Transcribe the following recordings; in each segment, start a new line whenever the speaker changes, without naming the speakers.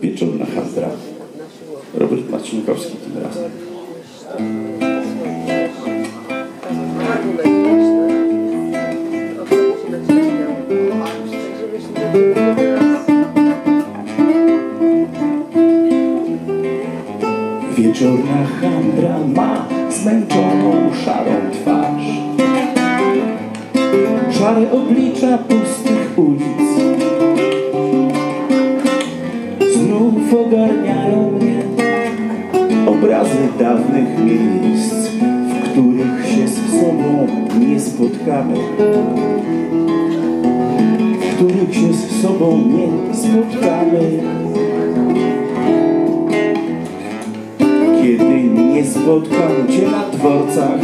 Wieczorna handra. Robert Marcinkowski tym razem. Wieczorna handra ma zmęczoną szarą twarz Szare oblicza pustych ulic Znów ogarniają mnie. Obrazy dawnych miejsc W których się z sobą nie spotkamy. W których się z sobą nie spotkamy. Kiedy nie spotkam Cię na dworcach.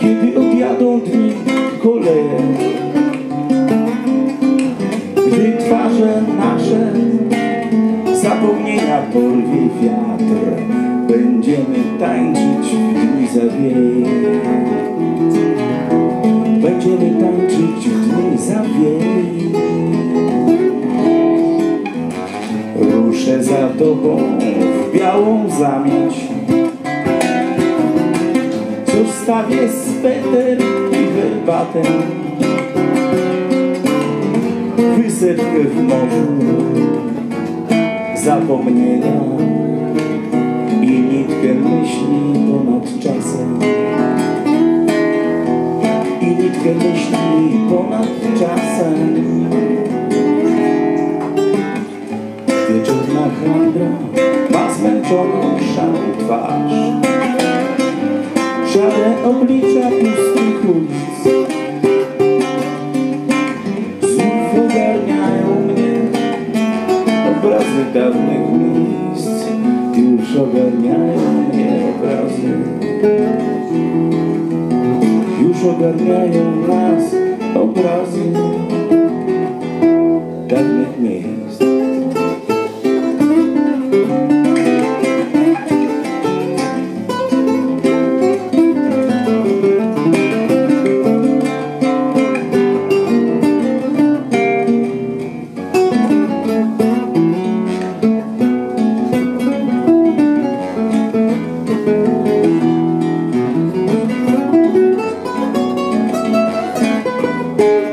Kiedy odjadą dni koleje Twarze nasze zapomnienia porwie wiatr. Będziemy tańczyć w dni zawieje Będziemy tańczyć w dni zawieje Ruszę za tobą w białą zamieć. Zostawię sweter i herbatę Wysepkę w morzu. Zapomnienia I nitkę myśli ponad czasem. I nitkę myśli ponad czasem. Wieczorna handra ma zmęczoną szarą twarz Szare oblicza pustych ulic obrazy dawnych miejsc. Już ogarniają mnie obrazy. Już ogarniają nas obrazy dawnych miejsc
Na